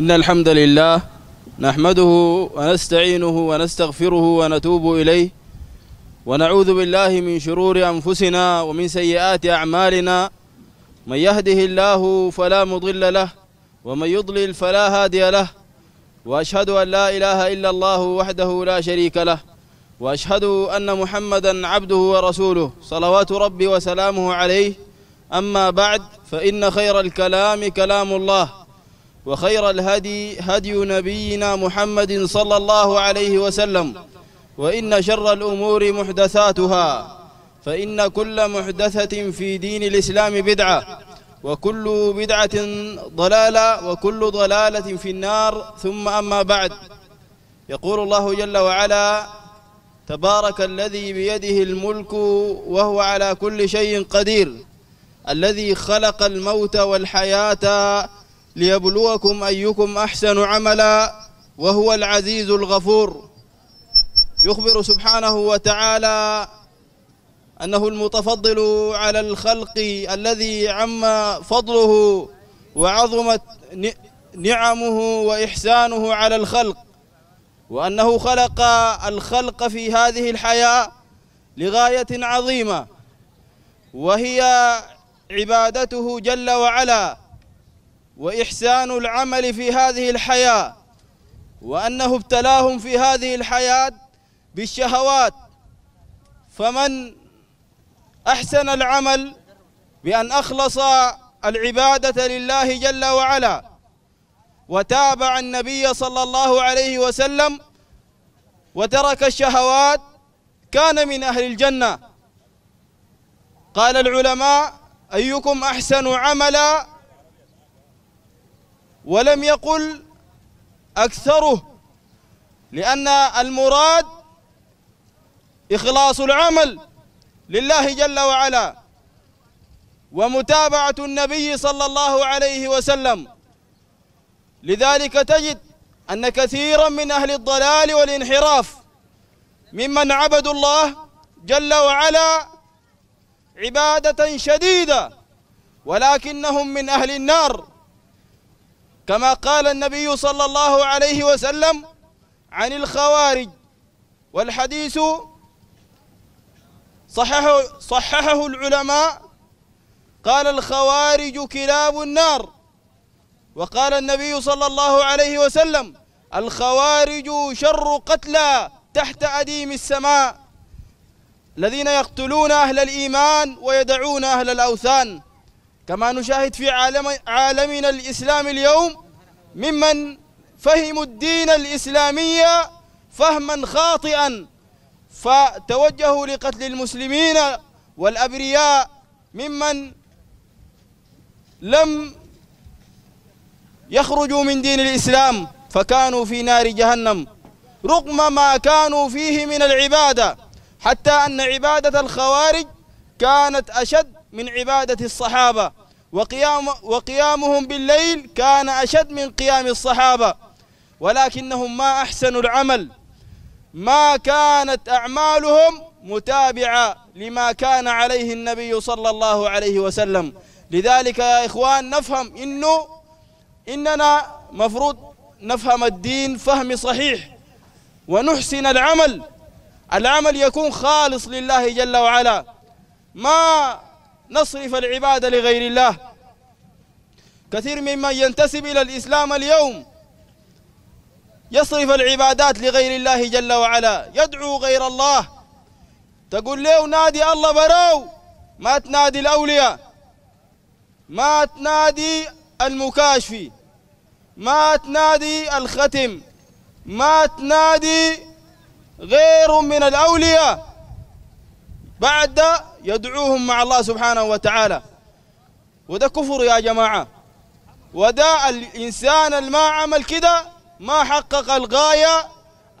إن الحمد لله نحمده ونستعينه ونستغفره ونتوب إليه ونعوذ بالله من شرور أنفسنا ومن سيئات أعمالنا. من يهده الله فلا مضل له ومن يضلل فلا هادي له. وأشهد أن لا إله إلا الله وحده لا شريك له. وأشهد أن محمدا عبده ورسوله. صلوات ربي وسلامه عليه. أما بعد فإن خير الكلام كلام الله. وخير الهدي هدي نبينا محمد صلى الله عليه وسلم. وإن شر الأمور محدثاتها فإن كل محدثة في دين الإسلام بدعة وكل بدعة ضلالة وكل ضلالة في النار. ثم أما بعد يقول الله جل وعلا تبارك الذي بيده الملك وهو على كل شيء قدير الذي خلق الموت والحياة ليبلوكم أيكم أحسن عملا وهو العزيز الغفور. يخبر سبحانه وتعالى أنه المتفضل على الخلق الذي عم فضله وعظمت نعمه وإحسانه على الخلق وأنه خلق الخلق في هذه الحياة لغاية عظيمة وهي عبادته جل وعلا. وإحسان العمل في هذه الحياة وأنه ابتلاهم في هذه الحياة بالشهوات. فمن أحسن العمل بأن أخلص العبادة لله جل وعلا وتابع النبي صلى الله عليه وسلم وترك الشهوات كان من أهل الجنة. قال العلماء أيكم أحسن عملا ولم يقل أكثره لأن المراد إخلاص العمل لله جل وعلا ومتابعة النبي صلى الله عليه وسلم. لذلك تجد أن كثيرا من أهل الضلال والانحراف ممن عبدوا الله جل وعلا عبادة شديدة ولكنهم من أهل النار. كما قال النبي صلى الله عليه وسلم عن الخوارج والحديث صححه, صححه العلماء قال الخوارج كلاب النار. وقال النبي صلى الله عليه وسلم الخوارج شر قتلى تحت أديم السماء. الذين يقتلون أهل الإيمان ويدعون أهل الأوثان. كما نشاهد في عالم عالمنا الإسلام اليوم ممن فهموا الدين الإسلامي فهما خاطئا فتوجهوا لقتل المسلمين والأبرياء ممن لم يخرجوا من دين الإسلام فكانوا في نار جهنم رغم ما كانوا فيه من العبادة حتى أن عبادة الخوارج كانت أشد من عبادة الصحابة. وقيام وقيامهم بالليل كان أشد من قيام الصحابة. ولكنهم ما أحسنوا العمل. ما كانت أعمالهم متابعة لما كان عليه النبي صلى الله عليه وسلم. لذلك يا إخوان نفهم إنه إننا مفروض نفهم الدين فهم صحيح. ونحسن العمل. العمل يكون خالص لله جل وعلا. ما نصرف العبادة لغير الله. كثير ممن ينتسب إلى الإسلام اليوم يصرف العبادات لغير الله جل وعلا. يدعو غير الله. تقول له نادي الله براو ما تنادي الأولياء. ما تنادي المكاشفي. ما تنادي الختم. ما تنادي غير من الأولياء. بعد يدعوهم مع الله سبحانه وتعالى. وده كفر يا جماعة. وده الإنسان الما عمل كده ما حقق الغاية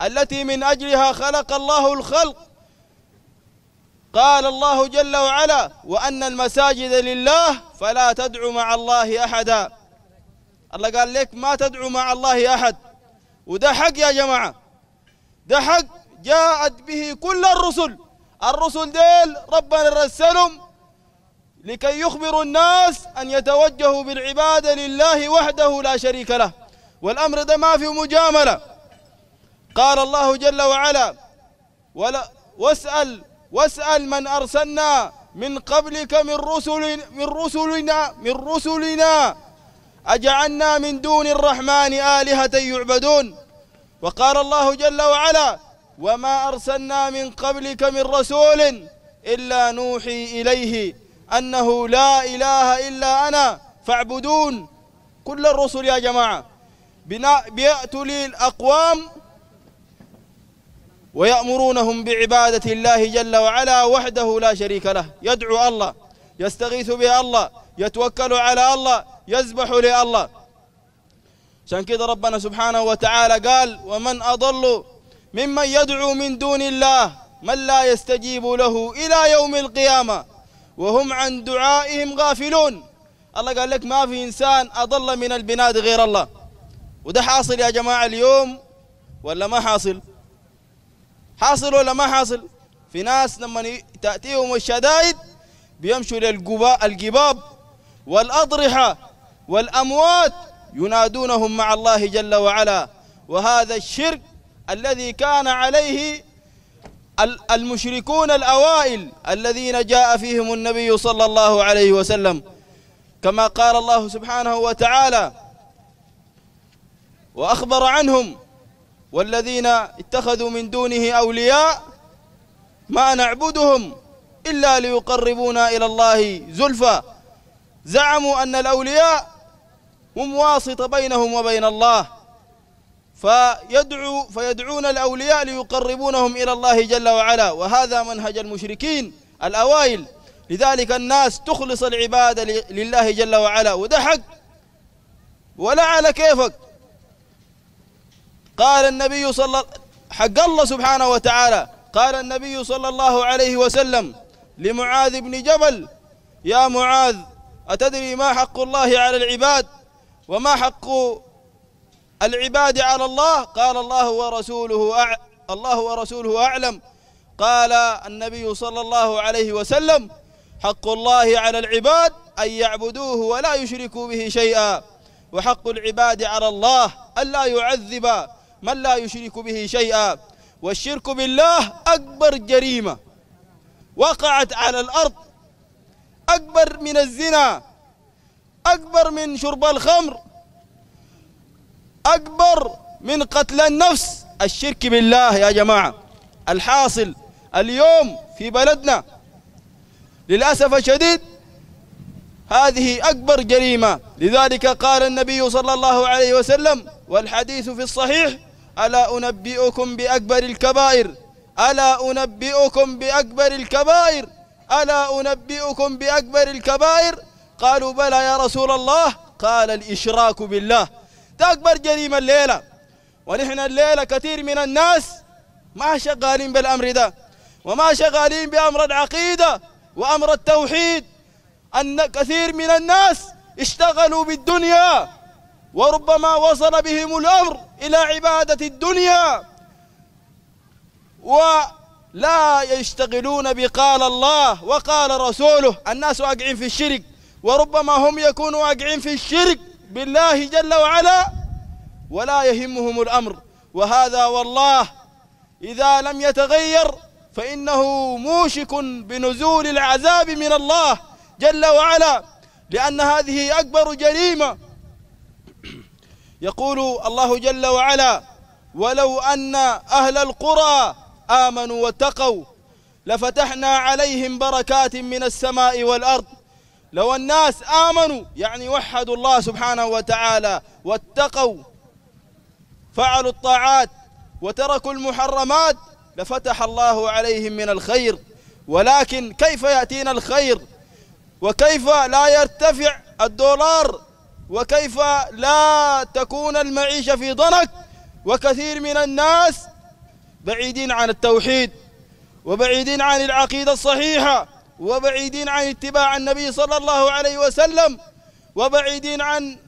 التي من أجلها خلق الله الخلق. قال الله جل وعلا وأن المساجد لله فلا تدعو مع الله أحدا. الله قال لك ما تدعو مع الله أحد. وده حق يا جماعة. ده حق جاءت به كل الرسل. الرسل ديل ربنا رسلهم لكي يخبروا الناس أن يتوجهوا بالعبادة لله وحده لا شريك له والأمر ده ما فيه مجاملة. قال الله جل وعلا ولا واسأل واسأل من أرسلنا من قبلك من رسل من رسلنا من رسلنا أجعلنا من دون الرحمن آلهة يعبدون؟ وقال الله جل وعلا وما أرسلنا من قبلك من رسول إلا نوحي إليه أنه لا إله إلا أنا فاعبدون كل الرسل يا جماعة بيأتوا لي الأقوام ويأمرونهم بعبادة الله جل وعلا وحده لا شريك له يدعو الله يستغيث به الله يتوكل على الله يذبح لله. عشان كده ربنا سبحانه وتعالى قال ومن أضل ممن يدعو من دون الله من لا يستجيب له إلى يوم القيامة وهم عن دعائهم غافلون. الله قال لك ما في إنسان أضل من البناد غير الله. وده حاصل يا جماعة اليوم ولا ما حاصل؟ حاصل ولا ما حاصل؟ في ناس لما تأتيهم الشدائد بيمشوا للجباب والأضرحة والأموات ينادونهم مع الله جل وعلا. وهذا الشرك الذي كان عليه المشركون الأوائل الذين جاء فيهم النبي صلى الله عليه وسلم. كما قال الله سبحانه وتعالى وأخبر عنهم والذين اتخذوا من دونه أولياء ما نعبدهم إلا ليقربونا إلى الله زلفى. زعموا أن الأولياء هم واسطة بينهم وبين الله. فيدعو فيدعون الأولياء ليقربونهم إلى الله جل وعلا وهذا منهج المشركين الأوائل. لذلك الناس تخلص العبادة لله جل وعلا. وده حق. ولا على كيفك؟ قال النبي صلى حق الله سبحانه وتعالى. قال النبي صلى الله عليه وسلم لمعاذ بن جبل يا معاذ أتدري ما حق الله على العباد؟ وما حق العباد على الله. قال الله ورسوله أع... الله ورسوله أعلم. قال النبي صلى الله عليه وسلم حق الله على العباد أن يعبدوه ولا يشركوا به شيئا وحق العباد على الله ألا يعذب من لا يشرك به شيئا. والشرك بالله أكبر جريمة وقعت على الأرض أكبر من الزنا أكبر من شرب الخمر أكبر من قتل النفس. الشرك بالله يا جماعة. الحاصل اليوم في بلدنا. للأسف الشديد هذه أكبر جريمة. لذلك قال النبي صلى الله عليه وسلم والحديث في الصحيح ألا أنبئكم بأكبر الكبائر؟ ألا أنبئكم بأكبر الكبائر؟ ألا أنبئكم بأكبر الكبائر؟ قالوا بلى يا رسول الله. قال الإشراك بالله. ده أكبر جريمة الليلة. ونحن الليلة كثير من الناس ما شغالين بالأمر ده وما شغالين بأمر العقيدة وأمر التوحيد. أن كثير من الناس اشتغلوا بالدنيا وربما وصل بهم الأمر إلى عبادة الدنيا. ولا يشتغلون بقال الله وقال رسوله. الناس واقعين في الشرك وربما هم يكونوا واقعين في الشرك. بالله جل وعلا ولا يهمهم الأمر. وهذا والله إذا لم يتغير فإنه موشك بنزول العذاب من الله جل وعلا لأن هذه أكبر جريمة. يقول الله جل وعلا ولو أن أهل القرى آمنوا واتقوا لفتحنا عليهم بركات من السماء والأرض لو الناس آمنوا يعني وحدوا الله سبحانه وتعالى واتقوا فعلوا الطاعات وتركوا المحرمات لفتح الله عليهم من الخير. ولكن كيف يأتينا الخير؟ وكيف لا يرتفع الدولار؟ وكيف لا تكون المعيشة في ضنك؟ وكثير من الناس بعيدين عن التوحيد وبعيدين عن العقيدة الصحيحة. وبعيدين عن اتباع النبي صلى الله عليه وسلم وبعيدين عن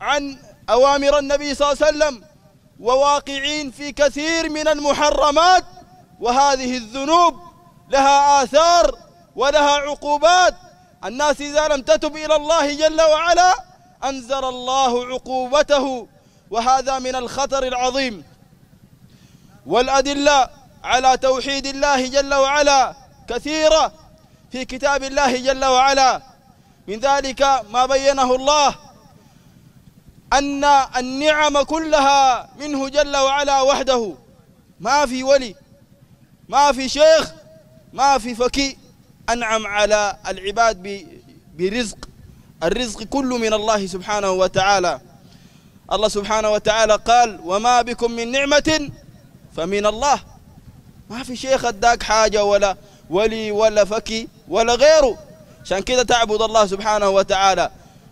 عن أوامر النبي صلى الله عليه وسلم وواقعين في كثير من المحرمات وهذه الذنوب لها آثار ولها عقوبات. الناس إذا لم تتب إلى الله جل وعلا أنزل الله عقوبته وهذا من الخطر العظيم. والأدلة على توحيد الله جل وعلا كثيرة في كتاب الله جل وعلا. من ذلك ما بينه الله أن النعم كلها منه جل وعلا وحده. ما في ولي ما في شيخ ما في فكي. أنعم على العباد برزق. الرزق كله من الله سبحانه وتعالى. الله سبحانه وتعالى قال وما بكم من نعمة فمن الله. ما في شيخ أداك حاجة ولا ولي ولا فكي. ولا غيره. عشان كده تعبد الله سبحانه وتعالى.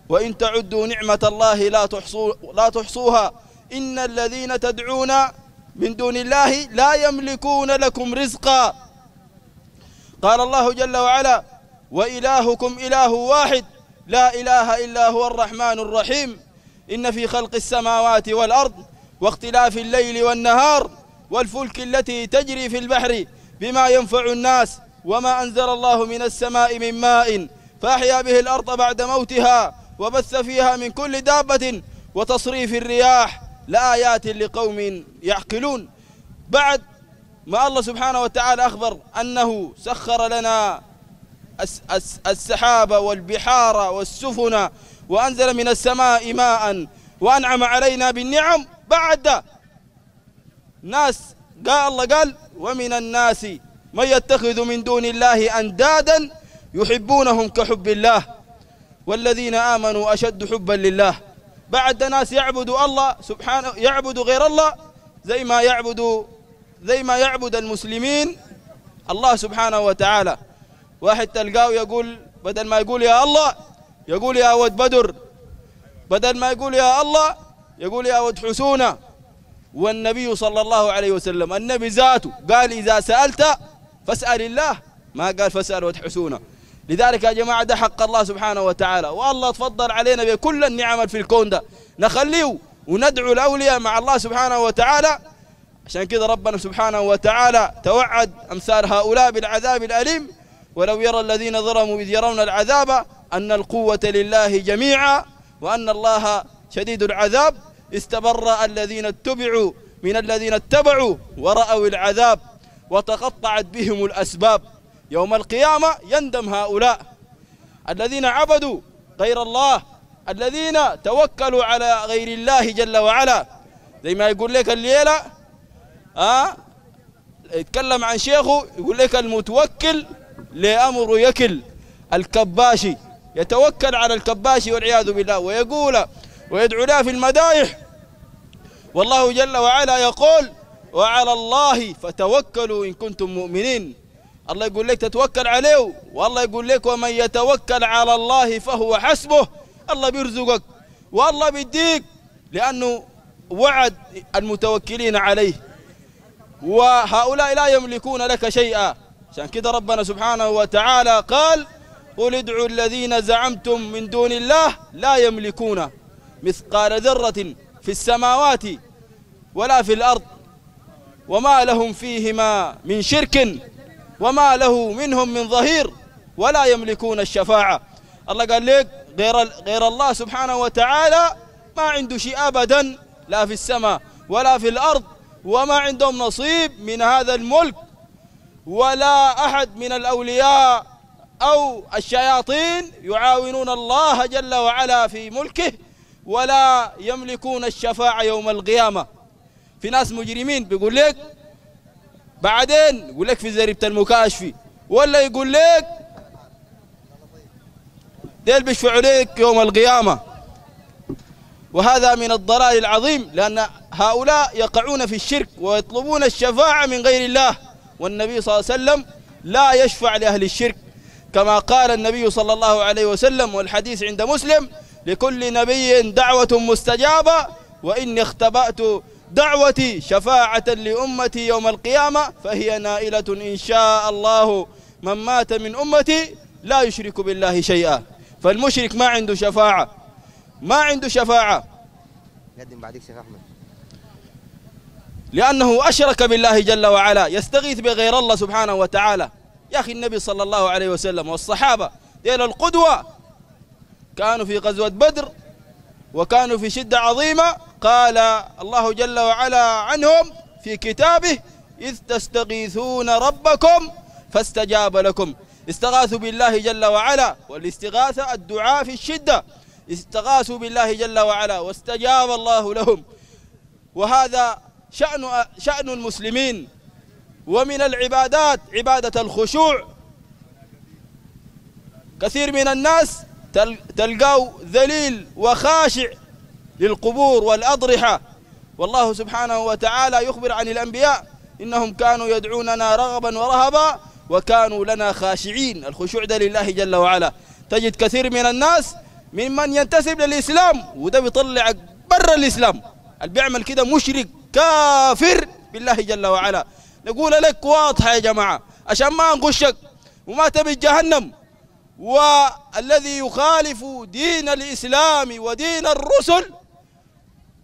وإن تعدوا نعمة الله لا تحصوا لا تحصوها. إن الذين تدعون من دون الله لا يملكون لكم رزقا. قال الله جل وعلا وإلهكم إله واحد. لا إله إلا هو الرحمن الرحيم. إن في خلق السماوات والأرض واختلاف الليل والنهار والفلك التي تجري في البحر بما ينفع الناس وما أنزل الله من السماء من ماء فأحيا به الأرض بعد موتها وبث فيها من كل دابة وتصريف الرياح لآيات لقوم يعقلون. بعد ما الله سبحانه وتعالى أخبر أنه سخر لنا السحاب والبحار والسفن وأنزل من السماء ماء وأنعم علينا بالنعم. بعد ناس قال الله قال ومن الناس من يتخذ من دون الله أندادا يحبونهم كحب الله والذين آمنوا أشد حبا لله. بعد ناس يعبدوا الله سبحانه يعبدوا غير الله زي ما يعبدوا زي ما يعبد المسلمين الله سبحانه وتعالى. واحد تلقاه يقول بدل ما يقول يا الله يقول يا ود بدر. بدل ما يقول يا الله يقول يا ود حسونة والنبي صلى الله عليه وسلم النبي ذاته قال إذا سألت فاسأل الله. ما قال فاسأل ود حسونة لذلك يا جماعة ده حق الله سبحانه وتعالى. والله تفضل علينا بكل النعم في الكون ده. نخليه وندعو الأولياء مع الله سبحانه وتعالى. عشان كده ربنا سبحانه وتعالى توعد أمثال هؤلاء بالعذاب الأليم. ولو يرى الذين ظلموا إذ يرون العذاب أن القوة لله جميعا وأن الله شديد العذاب استبرأ الذين اتبعوا من الذين اتبعوا ورأوا العذاب. وتقطعت بهم الأسباب. يوم القيامة يندم هؤلاء الذين عبدوا غير الله الذين توكلوا على غير الله جل وعلا. زي ما يقول لك الليلة آه يتكلم عن شيخه يقول لك المتوكل لأمر يكل الكباشي يتوكل على الكباشي والعياذ بالله ويقول ويدعو له في المدايح. والله جل وعلا يقول وعلى الله فتوكلوا إن كنتم مؤمنين. الله يقول لك تتوكل عليه والله يقول لك ومن يتوكل على الله فهو حسبه. الله بيرزقك والله بيديك لأنه وعد المتوكلين عليه. وهؤلاء لا يملكون لك شيئا. عشان كده ربنا سبحانه وتعالى قال قل ادعوا الذين زعمتم من دون الله لا يملكون مثقال ذرة في السماوات ولا في الأرض. وما لهم فيهما من شرك وما له منهم من ظهير ولا يملكون الشفاعة. الله قال لك غير, غير الله سبحانه وتعالى ما عنده شيء أبدا لا في السماء ولا في الأرض وما عندهم نصيب من هذا الملك ولا أحد من الأولياء أو الشياطين يعاونون الله جل وعلا في ملكه ولا يملكون الشفاعة يوم القيامة. في ناس مجرمين بيقول لك بعدين يقول لك في زريبة المكاشفي ولا يقول لك ديل بيشفعوا لك يوم القيامة. وهذا من الضلال العظيم لأن هؤلاء يقعون في الشرك ويطلبون الشفاعة من غير الله. والنبي صلى الله عليه وسلم لا يشفع لأهل الشرك. كما قال النبي صلى الله عليه وسلم والحديث عند مسلم لكل نبي دعوة مستجابة وإني اختبأت دعوتي شفاعة لأمتي يوم القيامة فهي نائلة إن شاء الله. من مات من أمتي لا يشرك بالله شيئا. فالمشرك ما عنده شفاعة. ما عنده شفاعة. قدم بعدك شيخ أحمد. لأنه أشرك بالله جل وعلا يستغيث بغير الله سبحانه وتعالى. يا أخي النبي صلى الله عليه وسلم والصحابة ديل القدوة. كانوا في غزوة بدر وكانوا في شدة عظيمة. قال الله جل وعلا عنهم في كتابه إذ تستغيثون ربكم فاستجاب لكم. استغاثوا بالله جل وعلا والاستغاثة الدعاء في الشدة. استغاثوا بالله جل وعلا واستجاب الله لهم. وهذا شأن شأن المسلمين. ومن العبادات عبادة الخشوع. كثير من الناس تلقاه ذليل وخاشع. للقبور والأضرحة. والله سبحانه وتعالى يخبر عن الأنبياء إنهم كانوا يدعوننا رغبا ورهبا وكانوا لنا خاشعين. الخشوع ده لله جل وعلا. تجد كثير من الناس ممن ينتسب للإسلام وده بيطلع برا الإسلام. اللي بيعمل كده مشرك كافر بالله جل وعلا. نقول لك واضحة يا جماعة عشان ما نغشك وما تبي جهنم. والذي يخالف دين الإسلام ودين الرسل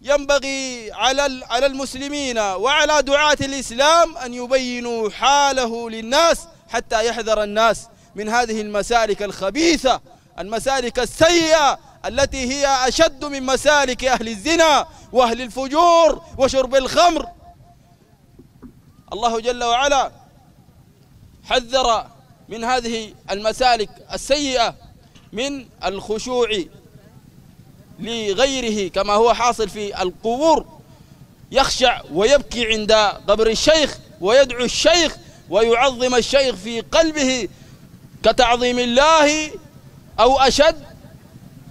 ينبغي على على المسلمين وعلى دعاة الإسلام أن يبينوا حاله للناس حتى يحذر الناس من هذه المسالك الخبيثة المسالك السيئة التي هي أشد من مسالك أهل الزنا وأهل الفجور وشرب الخمر. الله جل وعلا حذر من هذه المسالك السيئة من الخشوع لغيره كما هو حاصل في القبور يخشع ويبكي عند قبر الشيخ ويدعو الشيخ ويعظم الشيخ في قلبه كتعظيم الله أو أشد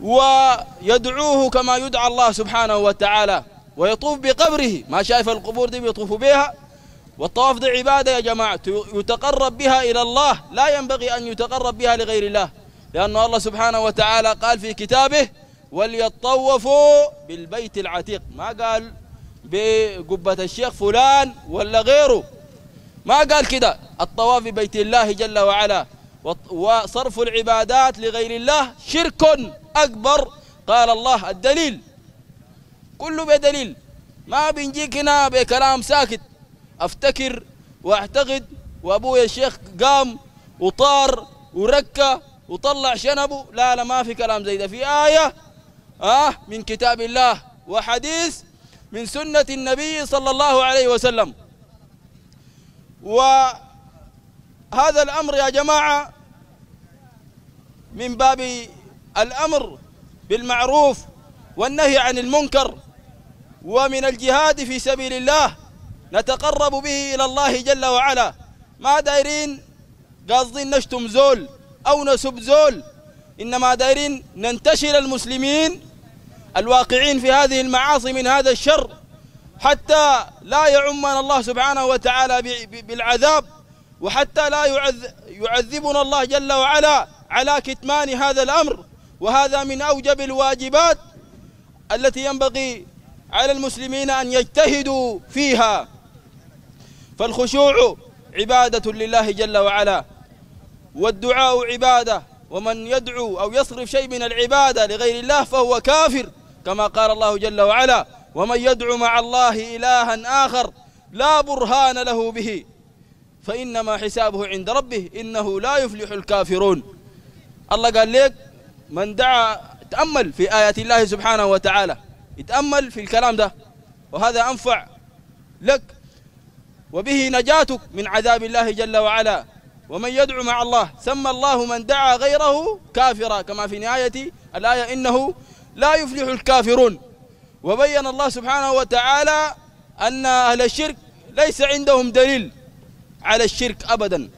ويدعوه كما يدعى الله سبحانه وتعالى ويطوف بقبره. ما شايف القبور دي بيطوفوا بها والطواف دي عبادة يا جماعة يتقرب بها إلى الله لا ينبغي أن يتقرب بها لغير الله لأن الله سبحانه وتعالى قال في كتابه وليطوفوا بالبيت العتيق. ما قال بقبة الشيخ فلان ولا غيره. ما قال كده. الطواف ببيت الله جل وعلا. وصرف العبادات لغير الله شرك أكبر. قال الله الدليل. كله بدليل. ما بنجيك هنا بكلام ساكت. أفتكر وأعتقد وأبويا الشيخ قام وطار وركه وطلع شنبه. لا لا ما في كلام زي ده. في آية آه من كتاب الله وحديث من سنة النبي صلى الله عليه وسلم. وهذا الأمر يا جماعة من باب الأمر بالمعروف والنهي عن المنكر ومن الجهاد في سبيل الله نتقرب به إلى الله جل وعلا. ما دايرين قاصدين نشتم زول أو نسب زول إنما دايرين ننتشر المسلمين الواقعين في هذه المعاصي من هذا الشر حتى لا يعمنا الله سبحانه وتعالى بالعذاب وحتى لا يعذبنا الله جل وعلا على كتمان هذا الأمر. وهذا من أوجب الواجبات التي ينبغي على المسلمين أن يجتهدوا فيها. فالخشوع عبادة لله جل وعلا والدعاء عبادة ومن يدعو أو يصرف شيء من العبادة لغير الله فهو كافر. كما قال الله جل وعلا ومن يدعو مع الله إلها آخر لا برهان له به فإنما حسابه عند ربه إنه لا يفلح الكافرون. الله قال لك من دعا تأمل في آيات الله سبحانه وتعالى يتأمل في الكلام ده وهذا أنفع لك وبه نجاتك من عذاب الله جل وعلا. ومن يدعو مع الله سمى الله من دعا غيره كافرا كما في نهاية الآية إنه لا يفلح الكافرون. وبين الله سبحانه وتعالى أن أهل الشرك ليس عندهم دليل على الشرك أبدا.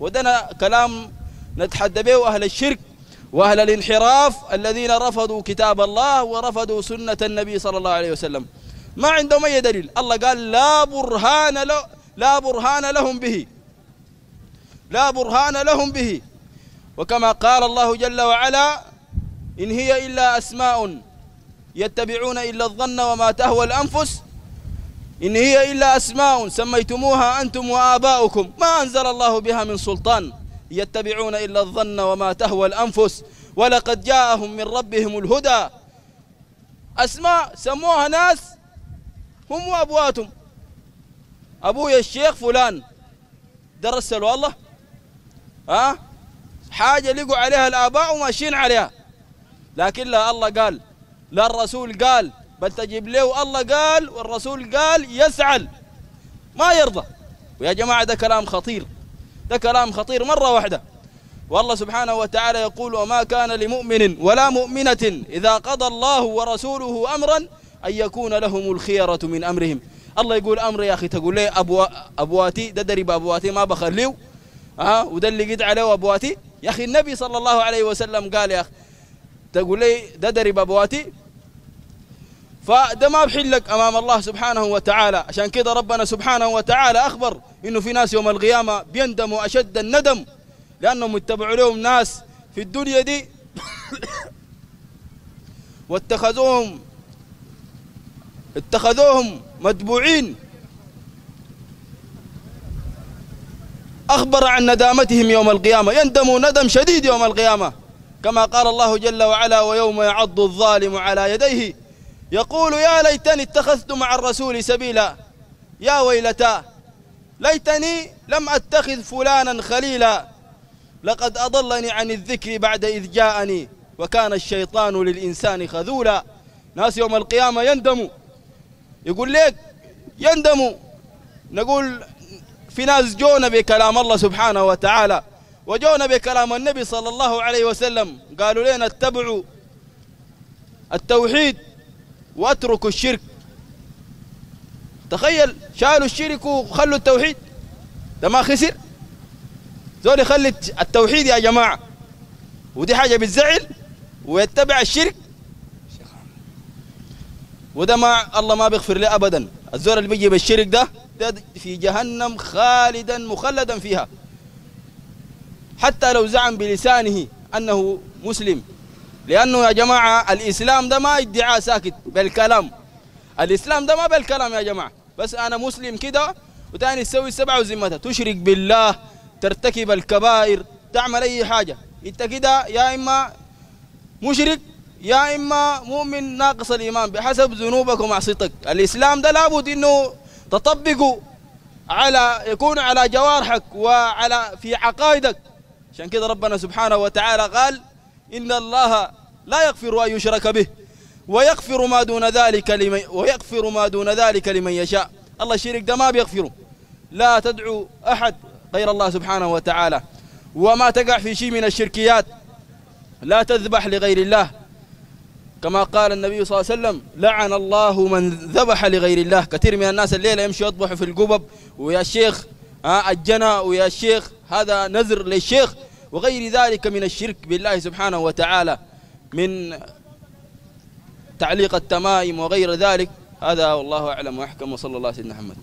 ودنا كلام نتحدى به أهل الشرك وأهل الانحراف الذين رفضوا كتاب الله ورفضوا سنة النبي صلى الله عليه وسلم. ما عندهم أي دليل. الله قال لا برهان له لا برهان لهم به. لا برهان لهم به. وكما قال الله جل وعلا إن هي إلا أسماء يتبعون إلا الظن وما تهوى الأنفس. إن هي إلا أسماء سميتموها أنتم وآباؤكم. ما أنزل الله بها من سلطان. يتبعون إلا الظن وما تهوى الأنفس. ولقد جاءهم من ربهم الهدى. أسماء سموها ناس. هم وأبواتهم. أبويا الشيخ فلان. درس له الله؟ ها؟ حاجة لقوا عليها الآباء وماشيين عليها. لكن لا الله قال لا الرسول قال بل تجيب له الله قال والرسول قال يسعل. ما يرضى. ويا جماعة ده كلام خطير. ده كلام خطير مرة واحدة. والله سبحانه وتعالى يقول وما كان لمؤمن ولا مؤمنة إذا قضى الله ورسوله أمرا أن يكون لهم الخيرة من أمرهم. الله يقول أمر يا أخي. تقول لي أبو أبواتي ده درب أبواتي ما بخليه ها وده اللي قد عليه أبواتي. يا أخي النبي صلى الله عليه وسلم قال يا أخي تقول لي ده درب أبواتي فده ما بحلك أمام الله سبحانه وتعالى. عشان كده ربنا سبحانه وتعالى أخبر إنه في ناس يوم القيامة بيندموا أشد الندم لأنهم اتبعوا لهم ناس في الدنيا دي واتخذوهم اتخذوهم متبوعين. أخبر عن ندامتهم يوم القيامة. يندموا ندم شديد يوم القيامة. كما قال الله جل وعلا ويوم يعض الظالم على يديه يقول يا ليتني اتخذت مع الرسول سبيلا يا ويلتا ليتني لم أتخذ فلانا خليلا لقد أضلني عن الذكر بعد إذ جاءني وكان الشيطان للإنسان خذولا. ناس يوم القيامة يندموا. يقول لك يندموا. نقول في ناس جونا بكلام الله سبحانه وتعالى. وجونا بكلام النبي صلى الله عليه وسلم. قالوا لنا اتبعوا التوحيد واتركوا الشرك. تخيل شالوا الشرك وخلوا التوحيد. ده ما خسر. زول يخلي التوحيد يا جماعة. ودي حاجة بتزعل ويتبع الشرك. وده ما الله ما بيغفر له أبدا. الزول اللي بيجي بالشرك ده ده في جهنم خالدا مخلدا فيها. حتى لو زعم بلسانه أنه مسلم. لأنه يا جماعة الإسلام ده ما ادعاء ساكت بالكلام. الإسلام ده ما بالكلام يا جماعة. بس أنا مسلم كده وتاني تسوي السبعة وزمتها. تشرك بالله ترتكب الكبائر تعمل أي حاجة. أنت كده يا إما مشرك يا إما مؤمن ناقص الإيمان. بحسب ذنوبك ومعصيتك الإسلام ده لابد إنه تطبقه على يكون على جوارحك وعلى في عقائدك عشان كده ربنا سبحانه وتعالى قال إن الله لا يغفر أن يشرك به ويغفر ما دون ذلك لمن ويغفر ما دون ذلك لمن يشاء. الله الشرك ده ما بيغفره. لا تدعو أحد غير الله سبحانه وتعالى. وما تقع في شيء من الشركيات. لا تذبح لغير الله. كما قال النبي صلى الله عليه وسلم لعن الله من ذبح لغير الله. كثير من الناس الليلة يمشوا يذبحوا في القبب ويا شيخ ها الجنى ويا شيخ هذا نذر للشيخ وغير ذلك من الشرك بالله سبحانه وتعالى من تعليق التمائم وغير ذلك. هذا والله أعلم وأحكم. وصلى الله سيدنا محمد.